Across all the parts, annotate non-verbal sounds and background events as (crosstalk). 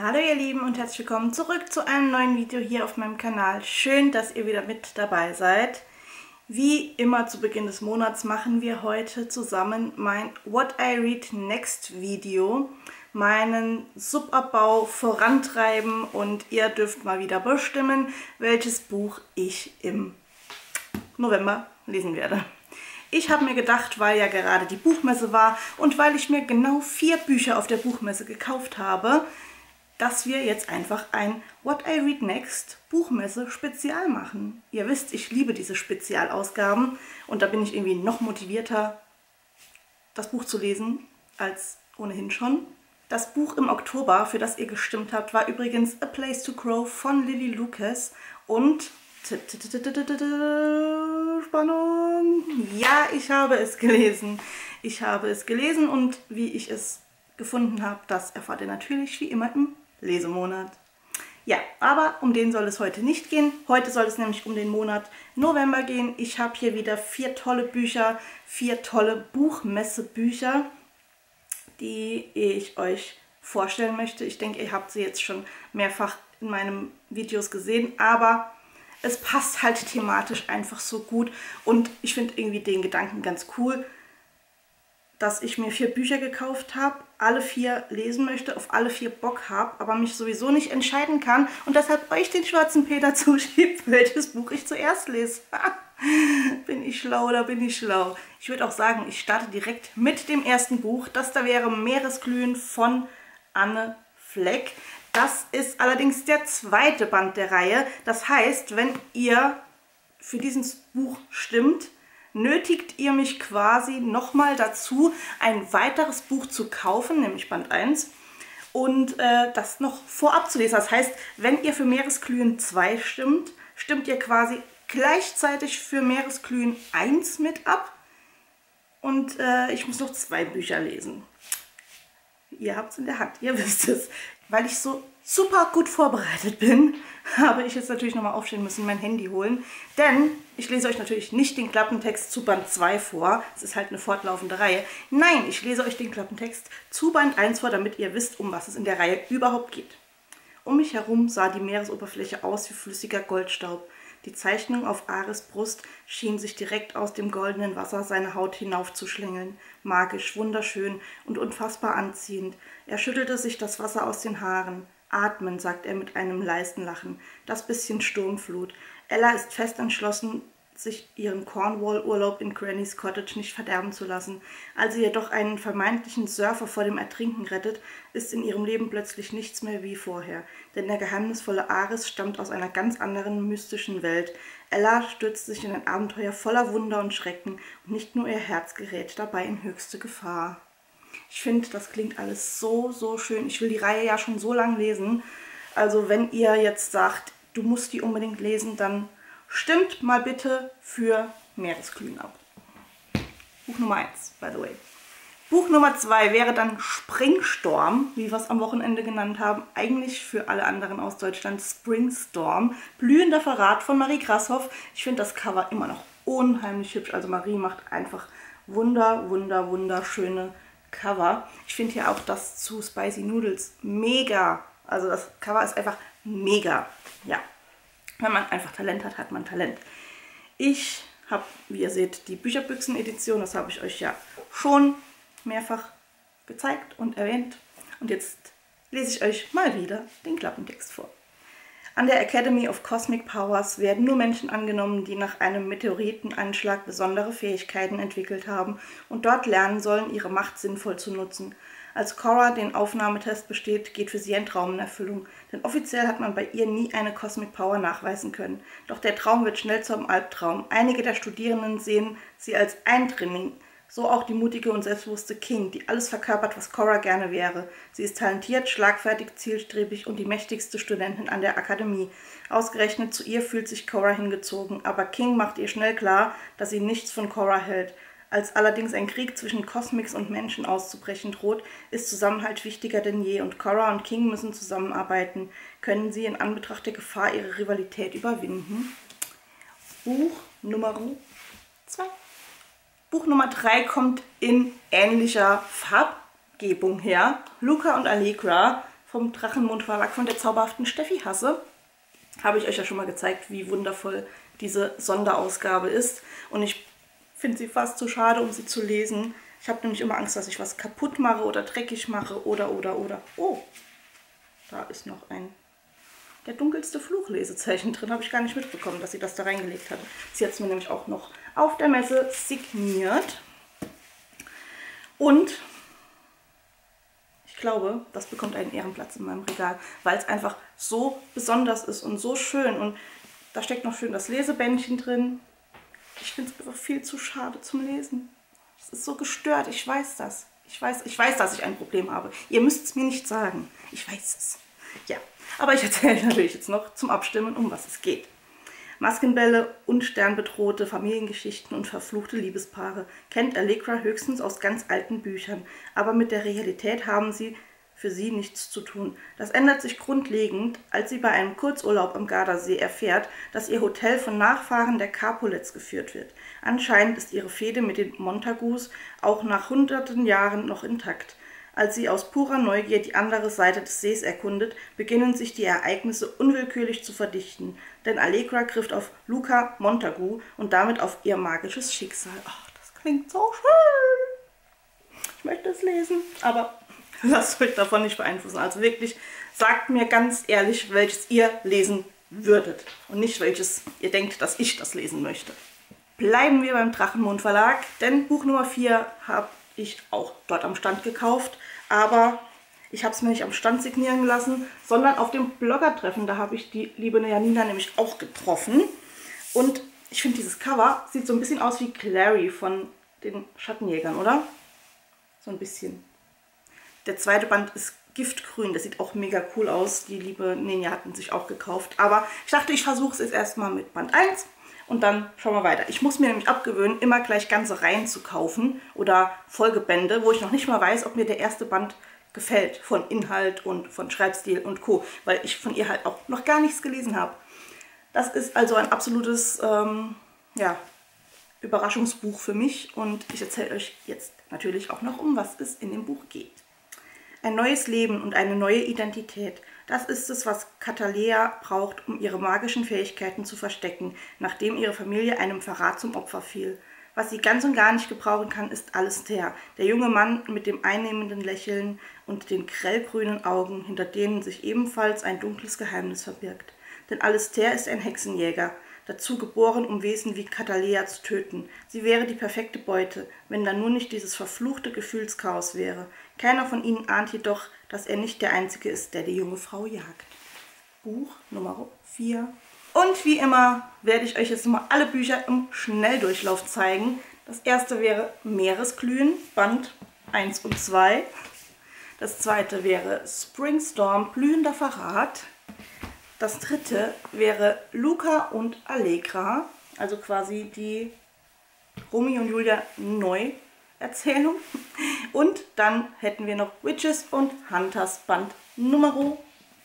Hallo ihr Lieben und herzlich willkommen zurück zu einem neuen Video hier auf meinem Kanal. Schön, dass ihr wieder mit dabei seid. Wie immer zu Beginn des Monats machen wir heute zusammen mein What I Read Next Video, meinen Subabbau vorantreiben und ihr dürft mal wieder bestimmen, welches Buch ich im November lesen werde. Ich habe mir gedacht, weil ja gerade die Buchmesse war und weil ich mir genau vier Bücher auf der Buchmesse gekauft habe, dass wir jetzt einfach ein What I Read Next Buchmesse Spezial machen. Ihr wisst, ich liebe diese Spezialausgaben und da bin ich irgendwie noch motivierter, das Buch zu lesen, als ohnehin schon. Das Buch im Oktober, für das ihr gestimmt habt, war übrigens A Place to Grow von Lily Lucas und Spannung. Ja, ich habe es gelesen. Ich habe es gelesen und wie ich es gefunden habe, das erfahrt ihr natürlich wie immer im Lesemonat. Ja, aber um den soll es heute nicht gehen. Heute soll es nämlich um den Monat November gehen. Ich habe hier wieder vier tolle Bücher, vier tolle Buchmessebücher, die ich euch vorstellen möchte. Ich denke, ihr habt sie jetzt schon mehrfach in meinen Videos gesehen, aber es passt halt thematisch einfach so gut und ich finde irgendwie den Gedanken ganz cool, dass ich mir vier Bücher gekauft habe, alle vier lesen möchte, auf alle vier Bock habe, aber mich sowieso nicht entscheiden kann und deshalb euch den schwarzen Peter (laughs) zuschiebt, welches Buch ich zuerst lese. (laughs) bin ich schlau oder bin ich schlau? Ich würde auch sagen, ich starte direkt mit dem ersten Buch. Das da wäre Meeresglühen von Anne Fleck. Das ist allerdings der zweite Band der Reihe. Das heißt, wenn ihr für dieses Buch stimmt, nötigt ihr mich quasi nochmal dazu, ein weiteres Buch zu kaufen, nämlich Band 1, und äh, das noch vorab zu lesen. Das heißt, wenn ihr für Meeresglühen 2 stimmt, stimmt ihr quasi gleichzeitig für Meeresglühen 1 mit ab. Und äh, ich muss noch zwei Bücher lesen. Ihr habt es in der Hand, ihr (laughs) wisst es. Weil ich so super gut vorbereitet bin, (laughs) habe ich jetzt natürlich nochmal aufstehen müssen, mein Handy holen. Denn ich lese euch natürlich nicht den Klappentext zu Band 2 vor. Es ist halt eine fortlaufende Reihe. Nein, ich lese euch den Klappentext zu Band 1 vor, damit ihr wisst, um was es in der Reihe überhaupt geht. Um mich herum sah die Meeresoberfläche aus wie flüssiger Goldstaub. Die Zeichnung auf Ares Brust schien sich direkt aus dem goldenen Wasser seine Haut hinaufzuschlängeln. Magisch, wunderschön und unfassbar anziehend. Er schüttelte sich das Wasser aus den Haaren. Atmen, sagt er mit einem leisen Lachen. Das bisschen Sturmflut. Ella ist fest entschlossen, sich ihren Cornwall-Urlaub in Grannys Cottage nicht verderben zu lassen. Als sie jedoch einen vermeintlichen Surfer vor dem Ertrinken rettet, ist in ihrem Leben plötzlich nichts mehr wie vorher. Denn der geheimnisvolle Ares stammt aus einer ganz anderen mystischen Welt. Ella stürzt sich in ein Abenteuer voller Wunder und Schrecken und nicht nur ihr Herz gerät dabei in höchste Gefahr. Ich finde, das klingt alles so, so schön. Ich will die Reihe ja schon so lange lesen. Also wenn ihr jetzt sagt, du musst die unbedingt lesen, dann Stimmt mal bitte für Meeresglühen ab. Buch Nummer 1, by the way. Buch Nummer 2 wäre dann Springstorm, wie wir es am Wochenende genannt haben. Eigentlich für alle anderen aus Deutschland Springstorm. Blühender Verrat von Marie Grashoff. Ich finde das Cover immer noch unheimlich hübsch. Also Marie macht einfach wunder, wunder, wunderschöne Cover. Ich finde hier auch das zu Spicy Noodles mega. Also das Cover ist einfach mega. Ja, wenn man einfach Talent hat, hat man Talent. Ich habe, wie ihr seht, die Bücherbüchsen-Edition. Das habe ich euch ja schon mehrfach gezeigt und erwähnt. Und jetzt lese ich euch mal wieder den Klappentext vor. An der Academy of Cosmic Powers werden nur Menschen angenommen, die nach einem Meteoriteneinschlag besondere Fähigkeiten entwickelt haben und dort lernen sollen, ihre Macht sinnvoll zu nutzen. Als Cora den Aufnahmetest besteht, geht für sie ein Traum in Erfüllung, denn offiziell hat man bei ihr nie eine Cosmic Power nachweisen können. Doch der Traum wird schnell zum Albtraum. Einige der Studierenden sehen sie als Eindringling, so auch die mutige und selbstbewusste King, die alles verkörpert, was Cora gerne wäre. Sie ist talentiert, schlagfertig, zielstrebig und die mächtigste Studentin an der Akademie. Ausgerechnet zu ihr fühlt sich Cora hingezogen, aber King macht ihr schnell klar, dass sie nichts von Cora hält. Als allerdings ein Krieg zwischen Cosmics und Menschen auszubrechen droht, ist Zusammenhalt wichtiger denn je und Cora und King müssen zusammenarbeiten. Können sie in Anbetracht der Gefahr ihre Rivalität überwinden? Buch Nummer 2. Buch Nummer 3 kommt in ähnlicher Farbgebung her. Luca und Allegra vom Drachenmond Verlag von der zauberhaften Steffi Hasse. Habe ich euch ja schon mal gezeigt, wie wundervoll diese Sonderausgabe ist. Und ich finde sie fast zu schade, um sie zu lesen. Ich habe nämlich immer Angst, dass ich was kaputt mache oder dreckig mache oder, oder, oder. Oh, da ist noch ein der dunkelste Fluchlesezeichen (laughs) drin. Habe ich gar nicht mitbekommen, dass sie das da reingelegt hat. Sie hat es mir nämlich auch noch auf der Messe signiert. Und ich glaube, das bekommt einen Ehrenplatz in meinem Regal, weil es einfach so besonders ist und so schön. Und da steckt noch schön das Lesebändchen drin. Ich finde es einfach viel zu schade zum Lesen. Es ist so gestört, ich weiß das. Ich weiß, ich weiß, dass ich ein Problem habe. Ihr müsst es mir nicht sagen. Ich weiß es. Ja, aber ich erzähle (laughs) natürlich jetzt noch zum Abstimmen, um was es geht. Maskenbälle, unsternbedrohte Familiengeschichten und verfluchte Liebespaare kennt Allegra höchstens aus ganz alten Büchern, aber mit der Realität haben sie für sie nichts zu tun. Das ändert sich grundlegend, als sie bei einem Kurzurlaub am Gardasee erfährt, dass ihr Hotel von Nachfahren der Capulets geführt wird. Anscheinend ist ihre Fehde mit den Montagus auch nach hunderten Jahren noch intakt. Als sie aus purer Neugier die andere Seite des Sees erkundet, beginnen sich die Ereignisse unwillkürlich zu verdichten, denn Allegra trifft auf Luca Montagu und damit auf ihr magisches Schicksal. Ach, das klingt so schön. Ich möchte es lesen, aber (laughs) lasst euch davon nicht beeinflussen. Also wirklich, sagt mir ganz ehrlich, welches ihr lesen würdet und nicht welches ihr denkt, dass ich das lesen möchte. Bleiben wir beim Drachenmond Verlag, denn Buch Nummer 4 habe ich auch dort am Stand gekauft. Aber ich habe es mir nicht am Stand signieren lassen, sondern auf dem Blogger-Treffen. Da habe ich die liebe Janina nämlich auch getroffen. Und ich finde dieses Cover sieht so ein bisschen aus wie Clary von den Schattenjägern, oder? So ein bisschen. Der zweite Band ist Giftgrün. Das sieht auch mega cool aus. Die liebe Ninja hatten sich auch gekauft. Aber ich dachte, ich versuche es jetzt erstmal mit Band 1 und dann schauen wir weiter. Ich muss mir nämlich abgewöhnen, immer gleich ganze Reihen zu kaufen oder Folgebände, wo ich noch nicht mal weiß, ob mir der erste Band gefällt von Inhalt und von Schreibstil und Co., weil ich von ihr halt auch noch gar nichts gelesen habe. Das ist also ein absolutes ähm, ja, Überraschungsbuch für mich und ich erzähle euch jetzt natürlich auch noch, um was es in dem Buch geht. Ein neues Leben und eine neue Identität. Das ist es, was Catalea braucht, um ihre magischen Fähigkeiten zu verstecken, nachdem ihre Familie einem Verrat zum Opfer fiel. Was sie ganz und gar nicht gebrauchen kann, ist Alistair, der junge Mann mit dem einnehmenden Lächeln und den grellgrünen Augen, hinter denen sich ebenfalls ein dunkles Geheimnis verbirgt. Denn Alistair ist ein Hexenjäger, dazu geboren, um Wesen wie Catalea zu töten. Sie wäre die perfekte Beute, wenn da nur nicht dieses verfluchte Gefühlschaos wäre. Keiner von ihnen ahnt jedoch, dass er nicht der Einzige ist, der die junge Frau jagt. Buch Nummer 4. Und wie immer werde ich euch jetzt mal alle Bücher im Schnelldurchlauf zeigen. Das erste wäre Meeresglühen, Band 1 und 2. Das zweite wäre Springstorm, blühender Verrat. Das dritte wäre Luca und Allegra, also quasi die Romy und Julia Neu-Erzählung. Und dann hätten wir noch Witches und Hunters Band Nummer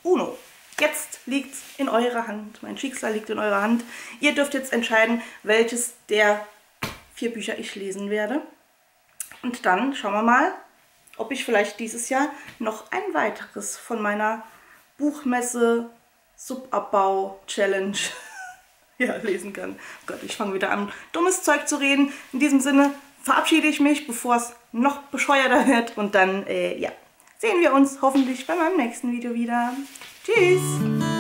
Uno. Jetzt liegt es in eurer Hand. Mein Schicksal liegt in eurer Hand. Ihr dürft jetzt entscheiden, welches der vier Bücher ich lesen werde. Und dann schauen wir mal, ob ich vielleicht dieses Jahr noch ein weiteres von meiner Buchmesse Subabbau Challenge (laughs) ja, lesen kann. Oh Gott, ich fange wieder an, dummes Zeug zu reden. In diesem Sinne verabschiede ich mich, bevor es noch bescheuerter wird. Und dann, äh, ja, sehen wir uns hoffentlich bei meinem nächsten Video wieder. Tschüss!